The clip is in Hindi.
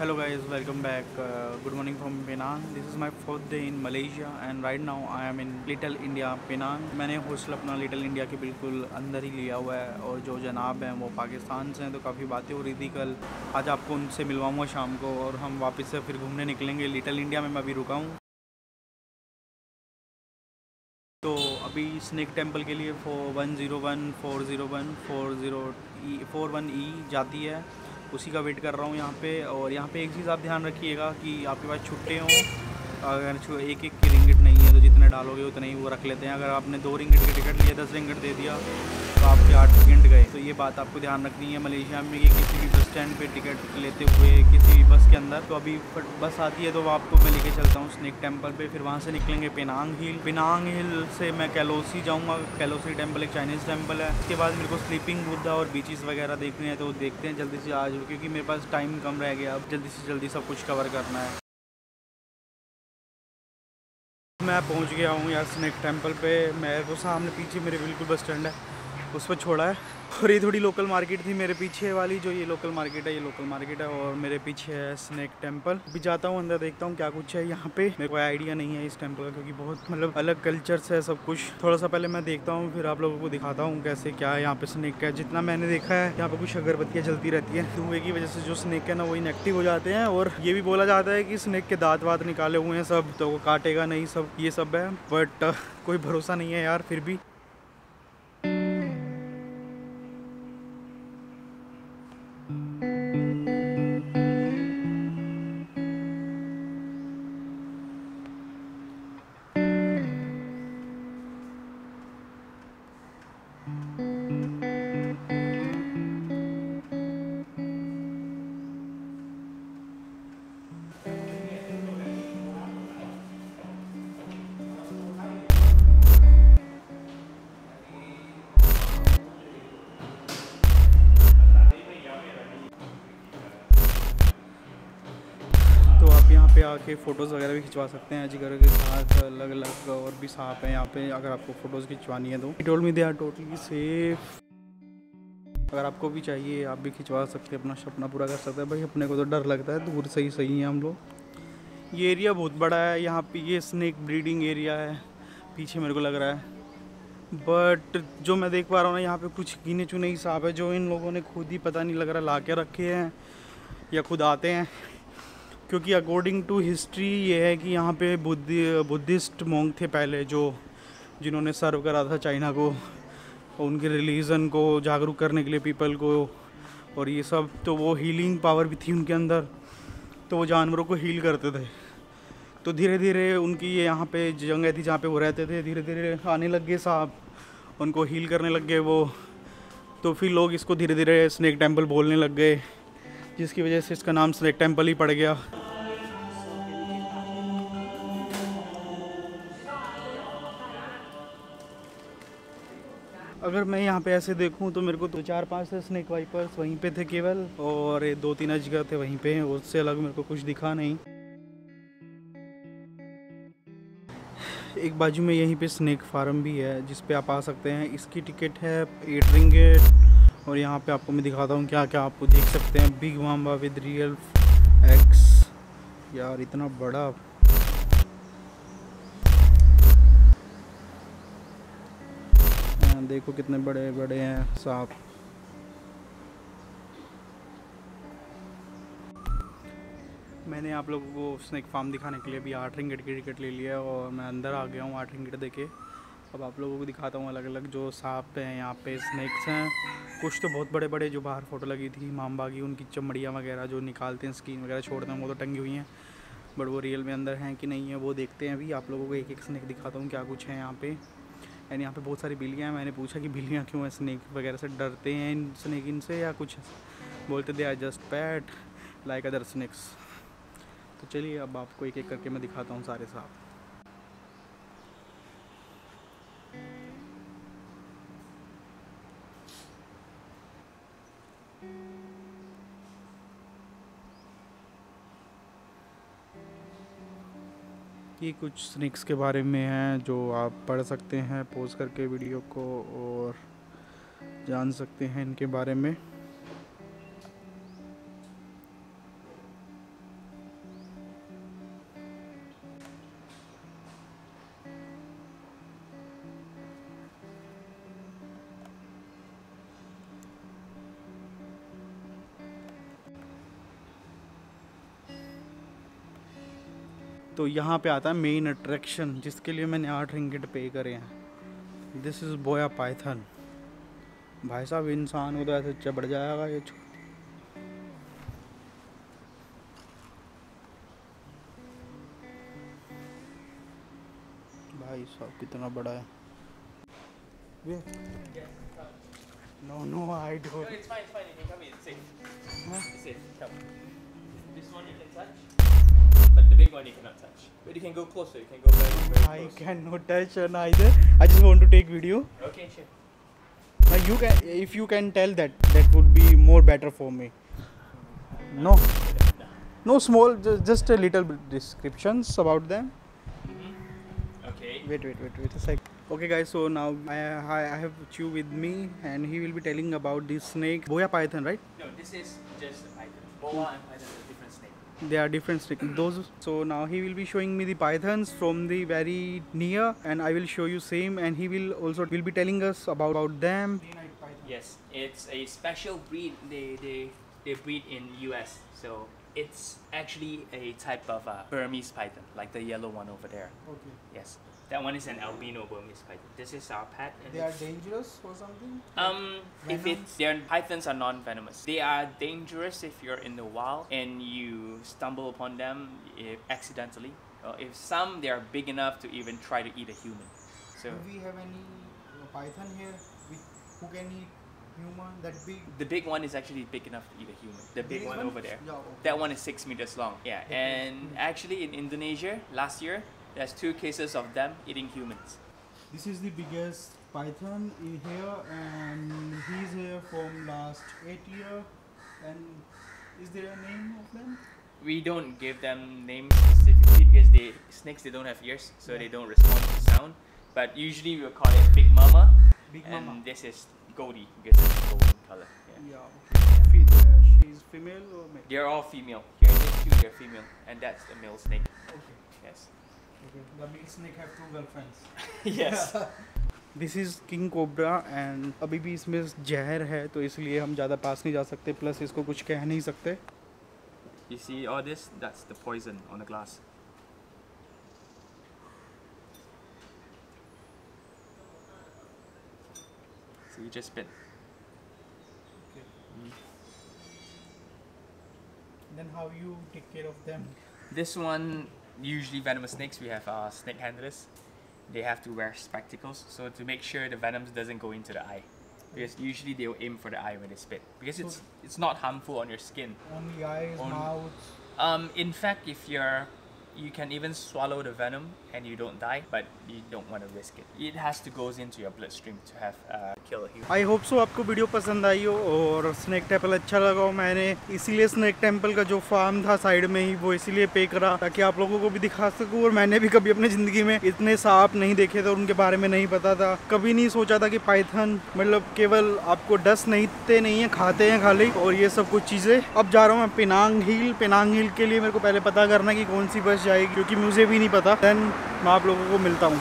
Hello guys, welcome back. Uh, good morning from Penang. This is my fourth day in Malaysia and right now I am in Little India. मैंने हॉस्टल अपना लिटिल इंडिया के बिल्कुल अंदर ही लिया हुआ है और जो जनाब हैं वो पाकिस्तान से हैं तो काफ़ी बातें हो रही थी कल आज आपको उनसे मिलवाऊँगा शाम को और हम वापस से फिर घूमने निकलेंगे लिटिल इंडिया में मैं अभी रुका हूँ तो अभी स्नैक टेंपल के लिए four one zero one four zero one four zero E four one E जाती है उसी का वेट कर रहा हूँ यहाँ पे और यहाँ पे एक चीज़ आप ध्यान रखिएगा कि आपके पास छुट्टे हों अगर एक एक की रिंगट नहीं है तो जितने डालोगे उतने ही वो रख लेते हैं। अगर आपने दो रिंगट की टिकट लिया दस रिंगट दे दिया तो आपके आठ रिंगट गए। तो ये बात आपको ध्यान रखनी है मलेशिया में कि किसी भी बस स्टैंड पे टिकट लेते हुए, किसी भी बस के अंदर तो अभी बस आती है तो आपको मैं लेके चलता हूँ स्नेक टेंपल पे, फिर वहाँ से निकलेंगे पेनांग हिल पेनांग हिल से मैं कैलोसी जाऊँगा। कैलोसी टेंपल एक चाइनीज़ टेंपल है। उसके बाद मेरे को स्लीपिंग बुद्धा और बीचेस वगैरह देखने हैं तो देखते हैं जल्दी से आज, क्योंकि मेरे पास टाइम कम रह गया। अब जल्दी से जल्दी सब कुछ कवर करना है। मैं पहुँच गया हूँ यार स्नेक टेंपल पे। मेरे को सामने पीछे मेरे बिल्कुल बस स्टैंड है। उस पर छोड़ा है। और ये थोड़ी लोकल मार्केट थी मेरे पीछे वाली, जो ये लोकल मार्केट है, ये लोकल मार्केट है, और मेरे पीछे है स्नेक टेंपल भी जाता हूँ, अंदर देखता हूँ क्या कुछ है यहाँ पे। मेरे को आइडिया नहीं है इस टेंपल का, क्योंकि बहुत मतलब अलग कल्चर्स है सब कुछ। थोड़ा सा पहले मैं देखता हूँ, फिर आप लोगों को दिखाता हूँ कैसे क्या है यहाँ पे स्नेक का जितना मैंने देखा है, यहाँ पे कुछ अगरबत्तियाँ जलती रहती है। धुएँ की वजह से जो स्नेक है ना, वो इनएक्टिव हो जाते हैं, और ये भी बोला जाता है कि स्नेक के दांत वात निकाले हुए हैं सब तो वो काटेगा नहीं सब, ये सब है। बट कोई भरोसा नहीं है यार, फिर भी। पे आके फ़ोटोज़ वगैरह भी खिंचवा सकते हैं, जिगर के साथ अलग अलग और भी सांप हैं यहाँ पे, अगर आपको फ़ोटोज़ खिंचवानी है तो। टोल में दे आर टोटली सेफ़ अगर आपको भी चाहिए, आप भी खिंचवा सकते हैं, अपना सपना पूरा कर सकते हैं, भाई अपने को तो डर लगता है, दूर से ही सही है हम लोग। ये एरिया बहुत बड़ा है, यहाँ पे ये स्नेक ब्रीडिंग एरिया है, पीछे मेरे को लग रहा है। बट जो मैं देख पा रहा हूँ ना, यहाँ पे कुछ गिने चुने ही है, जो इन लोगों ने खुद ही पता नहीं लग रहा ला के रखे हैं या खुद आते हैं। क्योंकि अकॉर्डिंग टू हिस्ट्री ये है कि यहाँ पे बुद्धि, बुद्धिस्ट मोंग थे पहले जो, जिन्होंने सर्व करा था चाइना को, उनके रिलीजन को जागरूक करने के लिए पीपल को, और ये सब तो वो हीलिंग पावर भी थी उनके अंदर तो वो जानवरों को हील करते थे। तो धीरे धीरे उनकी ये यहाँ पे जगह थी जहाँ पे वो रहते थे धीरे धीरे आने लग गए साहब, उनको हील करने लग गए वो। तो फिर लोग इसको धीरे धीरे स्नैक टेंपल बोलने लग गए, जिसकी वजह से इसका नाम स्नैक टेंपल ही पड़ गया। अगर मैं यहाँ पे ऐसे देखूँ तो मेरे को दो चार पाँच से स्नेक वाइपर्स, वहीं पे थे केवल, और ये दो तीन जगह थे वहीं पे, उससे अलग मेरे को कुछ दिखा नहीं। एक बाजू में यहीं पे स्नेक फार्म भी है, जिस पे आप आ सकते हैं। इसकी टिकट है एट रिंगेट और यहाँ पे आपको मैं दिखाता हूँ क्या क्या आपको देख सकते हैं। Big mamba with real ex यार, इतना बड़ा देखो कितने बड़े बड़े हैं सांप मैंने आप लोगों को स्नैक फार्म दिखाने के लिए भी आठ रिंगट की टिकट ले लिया है और मैं अंदर आ गया हूँ आठ रिंगट दे के अब आप लोगों को दिखाता हूँ अलग अलग जो सांप हैं, यहाँ पे स्नैक्स हैं। कुछ तो बहुत बड़े बड़े जो बाहर फ़ोटो लगी थी मामबा की उनकी चमड़ियाँ वगैरह जो निकालते हैं स्किन वगैरह छोड़ते हैं, वो तो टंगी हुई हैं। बट वो रियल में अंदर हैं कि नहीं है, वो देखते हैं अभी। आप लोगों को एक एक स्नैक दिखाता हूँ क्या कुछ है यहाँ पे। एंड यहाँ पे बहुत सारी बिल्लियाँ हैं। मैंने पूछा कि बिल्लियाँ क्यों हैं? स्नैक वगैरह से डरते हैं इन स्नैक इनसे या कुछ? बोलते they are just pet like other snakes तो चलिए, अब आपको एक एक करके मैं दिखाता हूँ सारे सांप ये कुछ स्निक्स के बारे में हैं जो आप पढ़ सकते हैं, पोज करके वीडियो को और जान सकते हैं इनके बारे में। तो यहाँ पे आता है मेन अट्रैक्शन जिसके लिए मैंने आठ रिंगेट पे करे हैं। दिस इज़ बोया पाइथन भाई साहब इंसान तो ऐसे चबड़ जाएगा ये भाई साहब कितना बड़ा है। No no I don't This one you can touch, but the big one you cannot touch. But you can go closer. You can go very, very I close. cannot touch on either. I just want to take video. Okay, sure. Uh, you can, if you can tell that, that would be more better for me. No, No. no small, ju- just a little bit descriptions about them. Okay. Wait, wait, wait, wait a sec. Okay, guys. So now I, I, I have Chew with me, and he will be telling about this snake, boya python, right? No, this is just a python. Boa and python are different snake. They are different snakes. Those. So now he will be showing me the pythons from the very near, and I will show you same, and he will also will be telling us about, about them. Yes, it's a special breed. They they they breed in U.S. So it's actually a type of uh, Burmese python, like the yellow one over there. Okay. Yes, that one is an albino Burmese python. This is our pet. And They are dangerous or something? Um, if it's their pythons are non-venomous. They are dangerous if you're in the wild and you stumble upon them if accidentally. Or if some they are big enough to even try to eat a human. So Do we have any uh, python here with, who can eat human that big? the big one is actually big enough to eat a human. The big This one over there. Yeah. Okay. That one is six meters long. Yeah, Okay. and hmm. actually in Indonesia last year, there's two cases of them eating humans. This is the biggest python in here, and he's here from last eight year. And is there a name of them? We don't give them names specifically because they snakes they don't have ears, so Yeah. they don't respond to sound. But usually we'll call it Big Mama, And this is Goldie because it's golden color. Yeah. Yeah. Uh, she's female or male? They're all female. Here in this two, they're female, and that's the male snake. Okay. Yes. Okay. The male snake have two girlfriends. yes. This is king cobra and अभी भी इसमें जहर है तो इसलिए हम ज़्यादा पास नहीं जा सकते प्लस इसको कुछ कह नहीं सकते You see all this? That's the poison on the glass. You just spit. Then how you take care of them? This one, usually venomous snakes, we have uh, snake handlers. They have to wear spectacles so to make sure the venom doesn't go into the eye. Because usually they'll aim for the eye when they spit. Because it's it's not harmful on your skin. Only eyes, On- mouth. Um, in fact, if you're you can even swallow the venom and you don't die, but you don't want to risk it. It has to goes into your bloodstream to have uh, kill a human. I hope so आपको वीडियो पसंद आई हो और स्नैक टेंपल अच्छा लगा हो मैंने इसीलिए स्नैक टेंपल का जो फार्म था साइड में ही वो इसीलिए पे करा ताकि आप लोगों को भी दिखा सकूँ और मैंने भी कभी अपनी ज़िंदगी में इतने सांप नहीं देखे थे और उनके बारे में नहीं पता था कभी नहीं सोचा था कि पाइथन मतलब केवल आपको डस नहीं ते नहीं है खाते हैं खाली और ये सब कुछ चीज़ें अब जा रहा हूँ मैं पिनांग हिल पिनांग हिल के लिए मेरे को पहले पता करना कि कौन सी बस जाएगी क्योंकि मुझे भी नहीं पता। देन मैं आप लोगों को मिलता हूँ।